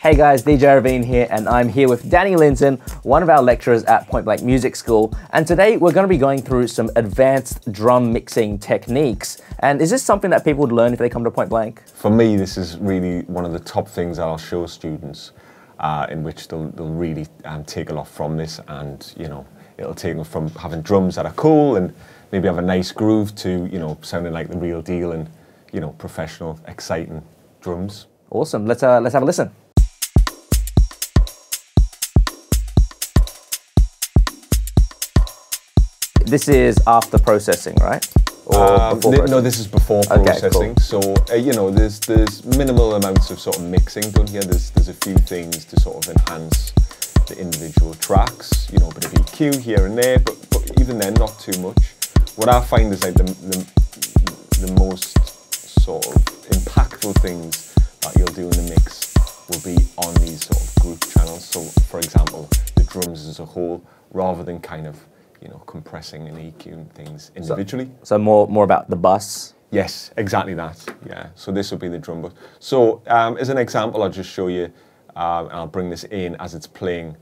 Hey guys, DJ Ravine here, and I'm here with Danny Linton, one of our lecturers at Point Blank Music School. And today we're going to be going through some advanced drum mixing techniques. And is this something that people would learn if they come to Point Blank? For me, this is really one of the top things I'll show students, uh, in which they'll, they'll really um, take a lot from this, and you know, it'll take them from having drums that are cool and maybe have a nice groove to you know sounding like the real deal and you know professional, exciting drums. Awesome. Let's uh, let's have a listen. This is after processing, right? Or um, th no, this is before processing. Okay, cool. So uh, you know, there's there's minimal amounts of sort of mixing done here. There's there's a few things to sort of enhance the individual tracks. You know, a bit of EQ here and there, but but even then, not too much. What I find is like the the, the most sort of impactful things that you'll do in the mix will be on these sort of group channels. So, for example, the drums as a whole, rather than kind of you know, compressing and EQing things individually. So, so more more about the bus. Yes, exactly that. Yeah. So this will be the drum bus. So um, as an example, I'll just show you. Uh, I'll bring this in as it's playing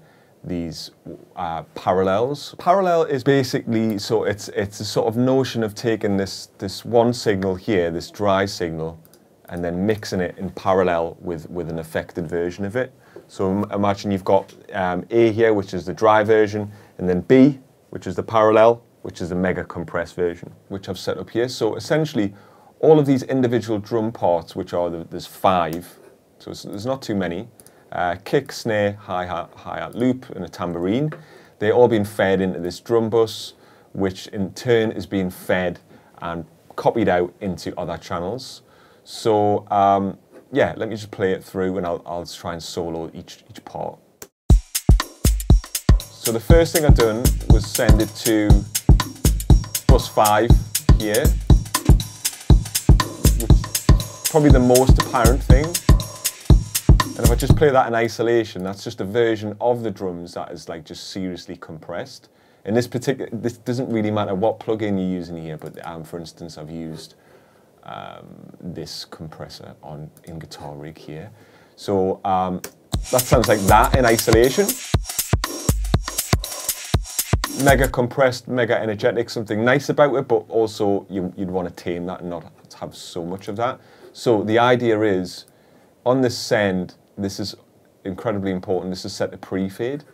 these uh, parallels. Parallel is basically so it's it's a sort of notion of taking this this one signal here, this dry signal, and then mixing it in parallel with with an affected version of it. So imagine you've got um, A here, which is the dry version, and then B, which is the parallel, which is the mega compressed version, which I've set up here. So essentially, all of these individual drum parts, which are, the, there's five, so there's not too many, uh, kick, snare, hi-hat, hi-hat loop, and a tambourine, they're all being fed into this drum bus, which in turn is being fed and copied out into other channels. So um, yeah, let me just play it through and I'll, I'll try and solo each, each part. So the first thing I've done was send it to 5 here, probably the most apparent thing. And if I just play that in isolation, that's just a version of the drums that is like just seriously compressed. In this particular, this doesn't really matter what plugin you're using here, but um, for instance, I've used um, this compressor on in Guitar Rig here. So um, that sounds like that in isolation mega compressed, mega energetic, something nice about it, but also you, would want to tame that and not have so much of that. So the idea is, on this send, this is incredibly important, this is set to pre-fade.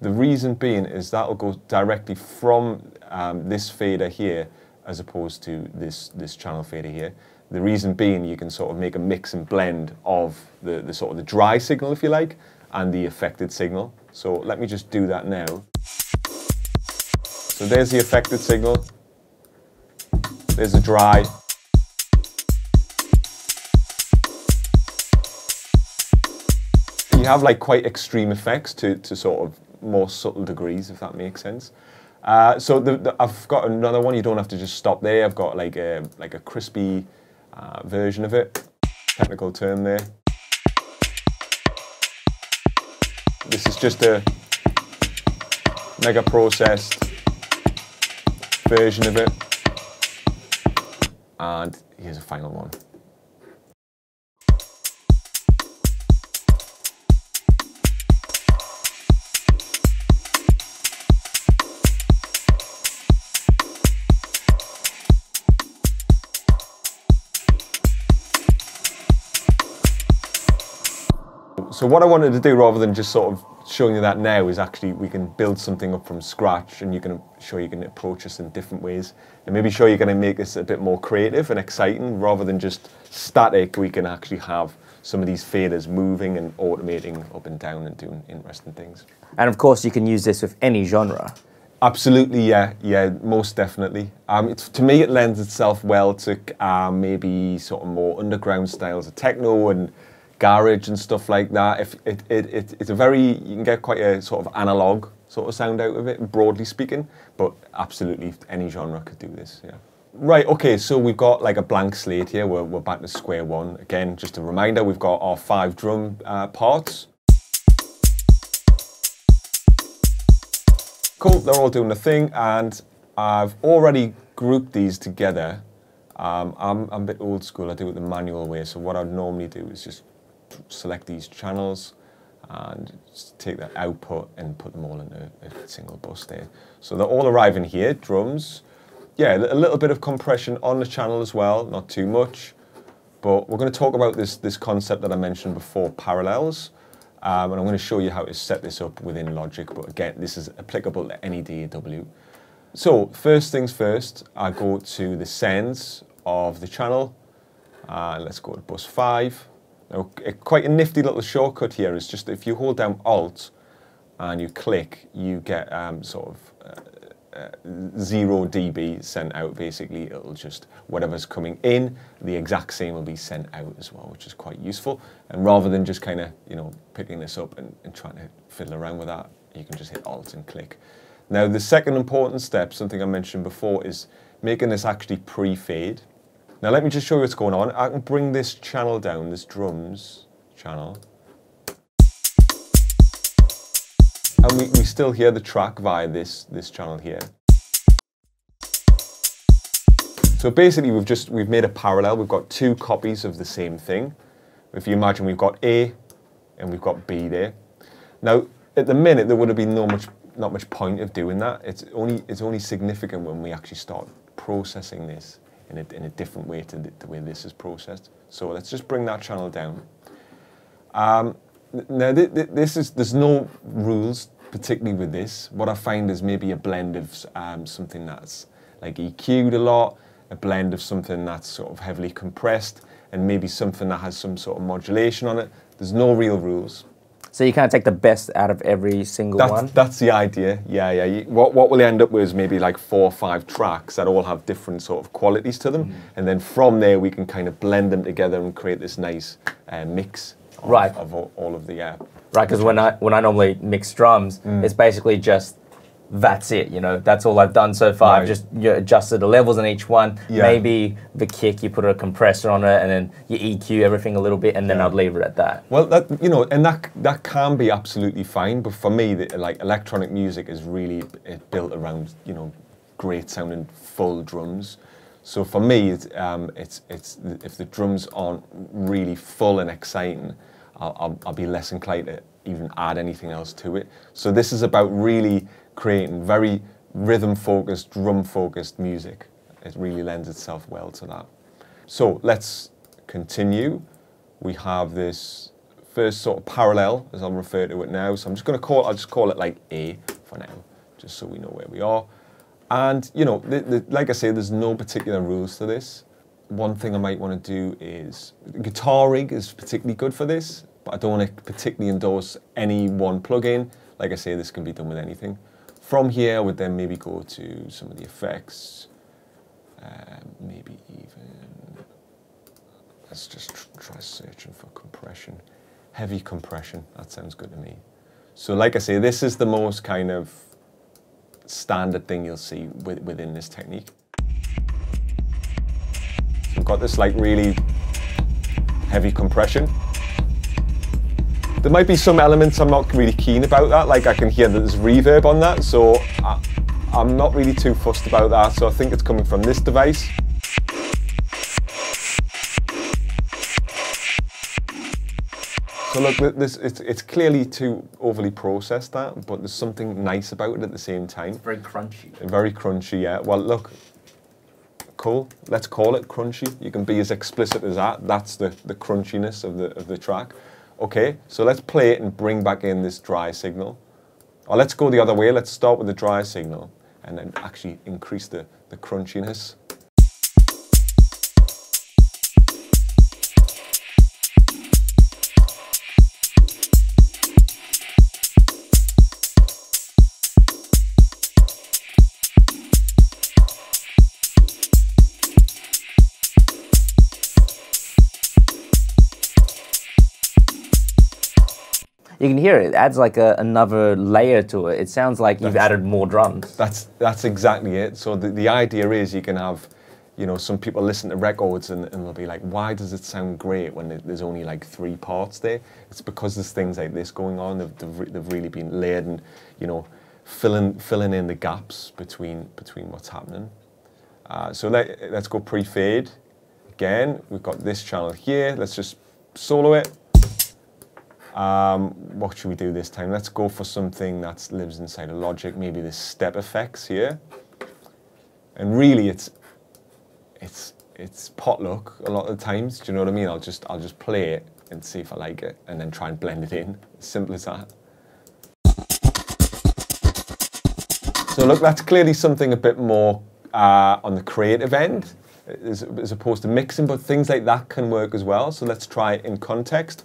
The reason being is that'll go directly from um, this fader here as opposed to this, this channel fader here. The reason being you can sort of make a mix and blend of the, the sort of the dry signal, if you like, and the affected signal. So let me just do that now. So there's the affected signal. There's the dry. You have like quite extreme effects to, to sort of more subtle degrees, if that makes sense. Uh, so the, the, I've got another one. You don't have to just stop there. I've got like a like a crispy uh, version of it. Technical term there. This is just a mega processed version of it. And here's a final one. So what I wanted to do rather than just sort of showing you that now is actually we can build something up from scratch and you can show you can approach us in different ways and maybe show you're going to make this a bit more creative and exciting rather than just static we can actually have some of these faders moving and automating up and down and doing interesting things. And of course you can use this with any genre. Absolutely, yeah, yeah, most definitely. Um, to me, it lends itself well to um, maybe sort of more underground styles of techno and garage and stuff like that. If it, it, it, it's a very, you can get quite a sort of analog sort of sound out of it, broadly speaking, but absolutely any genre could do this, yeah. Right, okay, so we've got like a blank slate here. We're, we're back to square one. Again, just a reminder, we've got our five drum uh, parts. Cool, they're all doing the thing, and I've already grouped these together. Um, I'm, I'm a bit old school, I do it the manual way, so what I'd normally do is just select these channels and take the output and put them all into a single bus there. So they're all arriving here, drums. Yeah, a little bit of compression on the channel as well, not too much. But we're going to talk about this, this concept that I mentioned before, parallels. Um, and I'm going to show you how to set this up within Logic. But again, this is applicable to any DAW. So first things first, I go to the sends of the channel. Uh, let's go to bus 5. Now, quite a nifty little shortcut here is just if you hold down Alt and you click, you get um, sort of uh, uh, zero dB sent out. Basically, it'll just whatever's coming in, the exact same will be sent out as well, which is quite useful. And rather than just kind of you know picking this up and, and trying to fiddle around with that, you can just hit Alt and click. Now, the second important step, something I mentioned before, is making this actually pre-fade. Now let me just show you what's going on. I can bring this channel down, this drums channel. And we, we still hear the track via this, this channel here. So basically we've just, we've made a parallel. We've got two copies of the same thing. If you imagine we've got A and we've got B there. Now, at the minute, there would have been no much, not much point of doing that. It's only, it's only significant when we actually start processing this in a, in a different way to the, the, way this is processed. So let's just bring that channel down. Um, now th th this is there's no rules particularly with this. What I find is maybe a blend of um, something that's like EQ'd a lot, a blend of something that's sort of heavily compressed, and maybe something that has some sort of modulation on it. There's no real rules. So you kind of take the best out of every single that's, one? That's the idea, yeah, yeah. You, what, what we'll end up with is maybe like four or five tracks that all have different sort of qualities to them. Mm. And then from there, we can kind of blend them together and create this nice uh, mix of, right. of all, all of the... Uh, right, because when I, when I normally mix drums, mm. it's basically just that's it. You know, that's all I've done so far. Right. I've just you know, adjusted the levels in each one. Yeah. Maybe the kick, you put a compressor on it, and then you EQ everything a little bit, and then yeah. I'd leave it at that. Well, that you know, and that that can be absolutely fine. But for me, the, like electronic music is really built around you know great sounding full drums. So for me, it's, um, it's, it's if the drums aren't really full and exciting, I'll, I'll, I'll be less inclined to even add anything else to it. So this is about really creating very rhythm focused, drum focused music. It really lends itself well to that. So let's continue. We have this first sort of parallel, as I'll refer to it now. So I'm just going to call, I'll just call it like A for now, just so we know where we are. And, you know, the, the, like I say, there's no particular rules to this. One thing I might want to do is, guitar rig is particularly good for this, but I don't want to particularly endorse any one plugin. Like I say, this can be done with anything. From here, I would then maybe go to some of the effects, uh, maybe even, let's just try searching for compression. Heavy compression, that sounds good to me. So like I say, this is the most kind of standard thing you'll see with, within this technique. So I've got this like really heavy compression. There might be some elements I'm not really keen about that, like I can hear that there's reverb on that, so I, I'm not really too fussed about that, so I think it's coming from this device. So look, this, it's, it's clearly too overly processed that, but there's something nice about it at the same time. It's very crunchy. Very crunchy, yeah. Well, look, cool. Let's call it crunchy. You can be as explicit as that. That's the, the crunchiness of the, of the track. Okay, so let's play it and bring back in this dry signal. Or let's go the other way. Let's start with the dry signal and then actually increase the, the crunchiness. You can hear it. It adds like a, another layer to it. It sounds like you've added more drums. That's that's exactly it. So the, the idea is you can have, you know, some people listen to records and, and they'll be like, why does it sound great when there's only like three parts there? It's because there's things like this going on. They've, they've, they've really been layered and, you know, filling filling in the gaps between between what's happening. Uh, so let, let's go pre-fade. Again, we've got this channel here. Let's just solo it. Um, what should we do this time? Let's go for something that lives inside of Logic, maybe the step effects here. And really it's, it's, it's potluck a lot of times, do you know what I mean? I'll just, I'll just play it and see if I like it and then try and blend it in, simple as that. So look, that's clearly something a bit more uh, on the creative end as, as opposed to mixing, but things like that can work as well. So let's try it in context.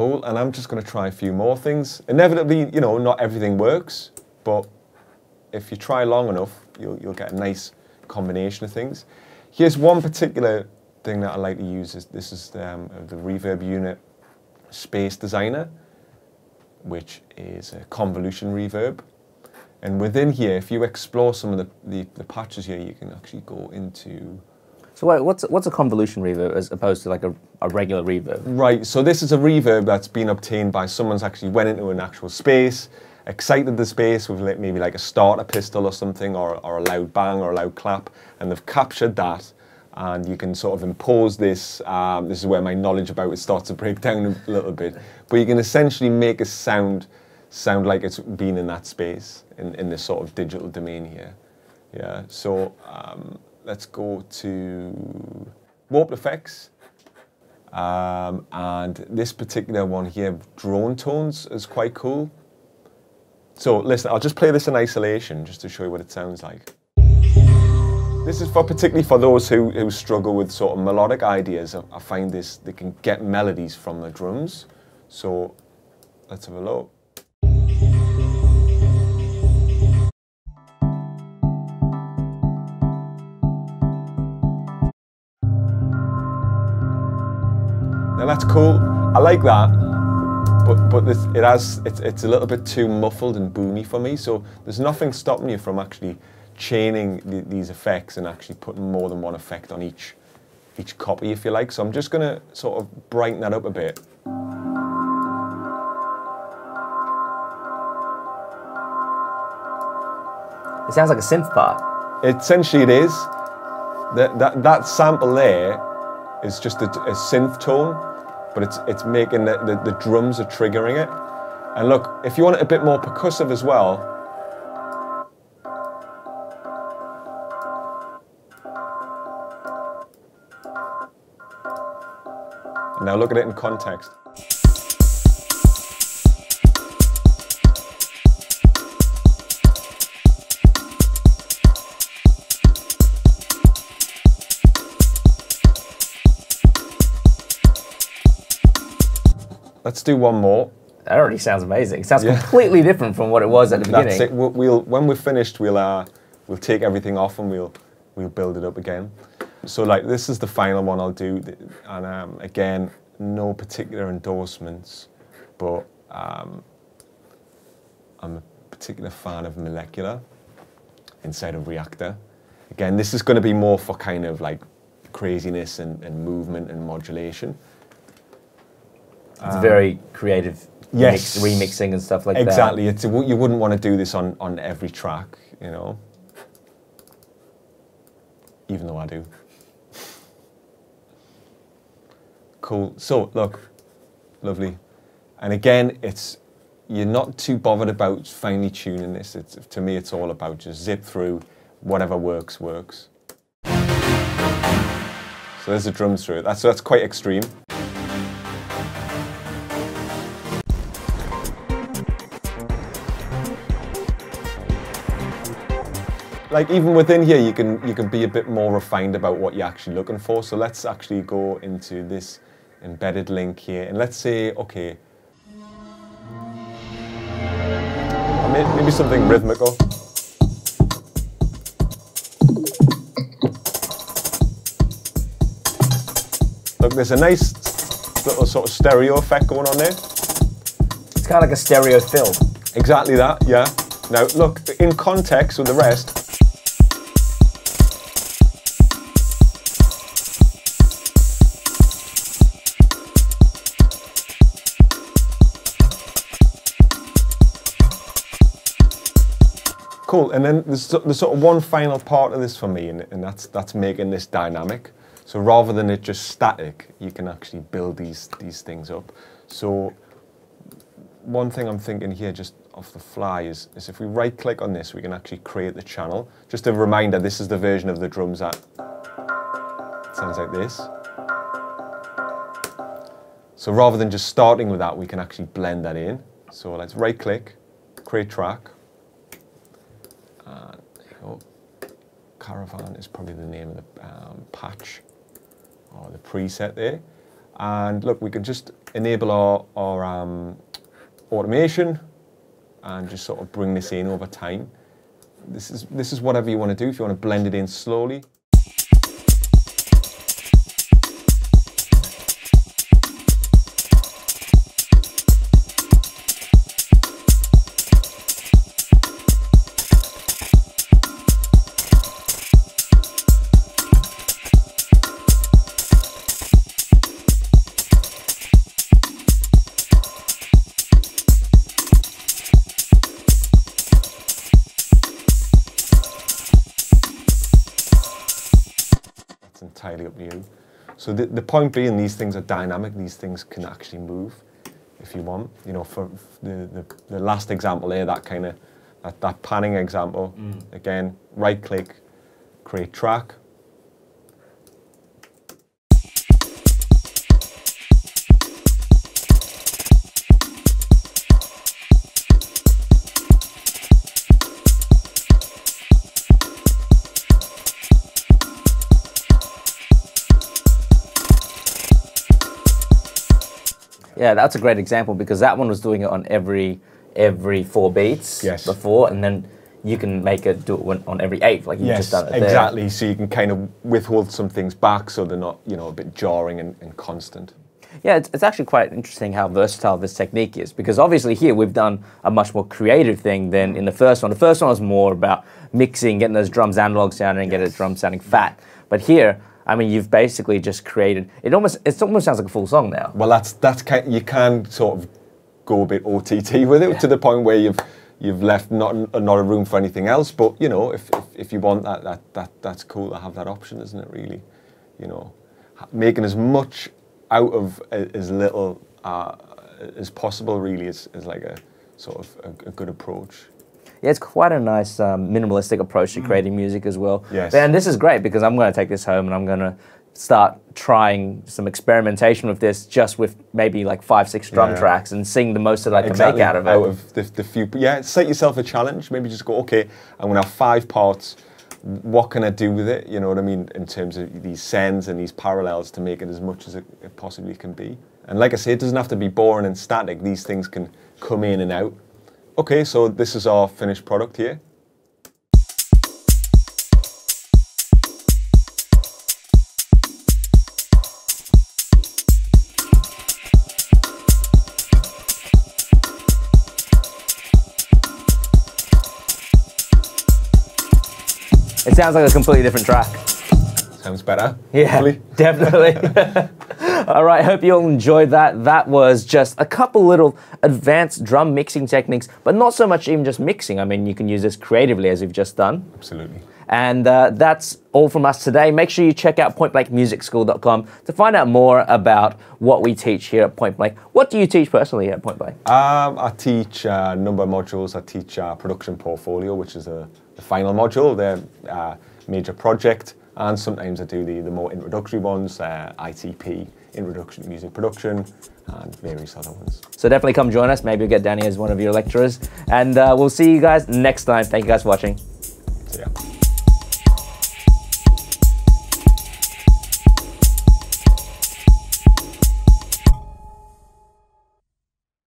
Cool, and I'm just going to try a few more things. Inevitably, you know, not everything works, but if you try long enough, you'll, you'll get a nice combination of things. Here's one particular thing that I like to use. Is, this is the, um, the Reverb Unit Space Designer, which is a convolution reverb. And within here, if you explore some of the, the, the patches here, you can actually go into so what's what's a convolution reverb as opposed to like a, a regular reverb? Right. So this is a reverb that's been obtained by someone's actually went into an actual space, excited the space with maybe like a starter pistol or something, or, or a loud bang or a loud clap, and they've captured that. And you can sort of impose this. Um, this is where my knowledge about it starts to break down a little bit. But you can essentially make a sound sound like it's been in that space in, in this sort of digital domain here. Yeah. So. Um, let's go to warp effects. Um, and this particular one here, drone tones, is quite cool. So listen, I'll just play this in isolation just to show you what it sounds like. This is for particularly for those who, who struggle with sort of melodic ideas. I, I find this, they can get melodies from the drums. So let's have a look. Now that's cool. I like that, but but this, it has it's it's a little bit too muffled and boomy for me. So there's nothing stopping you from actually chaining the, these effects and actually putting more than one effect on each each copy, if you like. So I'm just going to sort of brighten that up a bit. It sounds like a synth part. Essentially, it is. That, that, that sample there is just a, a synth tone but it's it's making the, the, the drums are triggering it. And look, if you want it a bit more percussive as well, now look at it in context. Let's do one more. That already sounds amazing. It sounds yeah. completely different from what it was at the beginning. That's it. We'll, we'll when we're finished, we'll uh, we'll take everything off and we'll we'll build it up again. So like this is the final one I'll do, and um, again, no particular endorsements, but um, I'm a particular fan of Molekular inside of Reaktor. Again, this is going to be more for kind of like craziness and, and movement and modulation. It's um, very creative. Yes. Mix, remixing and stuff like exactly. that. Exactly. You wouldn't want to do this on, on every track, you know. Even though I do. cool. So look, lovely. And again, it's you're not too bothered about finely tuning this. It's, to me, it's all about just zip through whatever works, works. So there's the drums through it. That's, that's quite extreme. Like even within here, you can you can be a bit more refined about what you're actually looking for. So let's actually go into this embedded link here, and let's say, okay, maybe something rhythmical. Look, there's a nice little sort of stereo effect going on there. It's kind of like a stereo fill. Exactly that, yeah. Now, look, in context with the rest, Cool. And then there's, there's sort of one final part of this for me, and, and that's that's making this dynamic. So rather than it just static, you can actually build these these things up. So one thing I'm thinking here, just off the fly, is, is if we right click on this, we can actually create the channel. Just a reminder, this is the version of the drums that sounds like this. So rather than just starting with that, we can actually blend that in. So let's right click, create track. There. Caravan is probably the name of the um, patch or the preset there. And look, we can just enable our, our um, automation and just sort of bring this in over time. This is, this is whatever you want to do. If you want to blend it in slowly, So the, the point being, these things are dynamic. These things can actually move if you want. You know, for the, the, the last example there, that kind of that, that panning example. Mm. Again, right click, create track. Yeah, that's a great example because that one was doing it on every every four beats Yes. before, and then you can make it do it on every eighth, like you just done it there. exactly. So you can kind of withhold some things back so they're not, you know, a bit jarring and, and constant. Yeah, it's, it's actually quite interesting how versatile this technique is because obviously here we've done a much more creative thing than in the first one. The first one was more about mixing, getting those drums analog sounding, and getting the drum sounding fat. But here, I mean, you've basically just created it. Almost it almost sounds like a full song now. Well, that's that's. You can sort of go a bit OTT with it to the point where you've you've left not not a room for anything else. But you know, if if, if you want that, that that that's cool to have that option, isn't it? Really, you know, making as much out of as little uh, as possible really is, is like a sort of a, a good approach. Yeah, it's quite a nice um, minimalistic approach to creating music as well. Yes. And this is great because I'm going to take this home and I'm going to start trying some experimentation with this just with maybe like five, six drum Yeah. tracks and seeing the most that I can make out of it. Out of the, the few, yeah. Set yourself a challenge. Maybe just go, okay, I'm gonna have five parts. What can I do with it? You know what I mean in terms of these sends and these parallels to make it as much as it, it possibly can be. And like I say, it doesn't have to be boring and static. These things can come in and out. Okay, so this is our finished product here. It sounds like a completely different track. Sounds better. Yeah, hopefully. definitely. all right, hope you all enjoyed that. That was just a couple little advanced drum mixing techniques, but not so much even just mixing. I mean, you can use this creatively as we've just done. Absolutely. And uh, that's all from us today. Make sure you check out pointblankmusicschool.com to find out more about what we teach here at Point Blank. What do you teach personally here at Point Blank? Um, I teach a number of modules. I teach uh, production portfolio, which is a, the final module, the uh, major project, and sometimes I do the, the more introductory ones, uh, ITP, Introduction to Music Production, and various other ones. So definitely come join us. Maybe you'll get Danny as one of your lecturers. And uh, we'll see you guys next time. Thank you guys for watching. So yeah.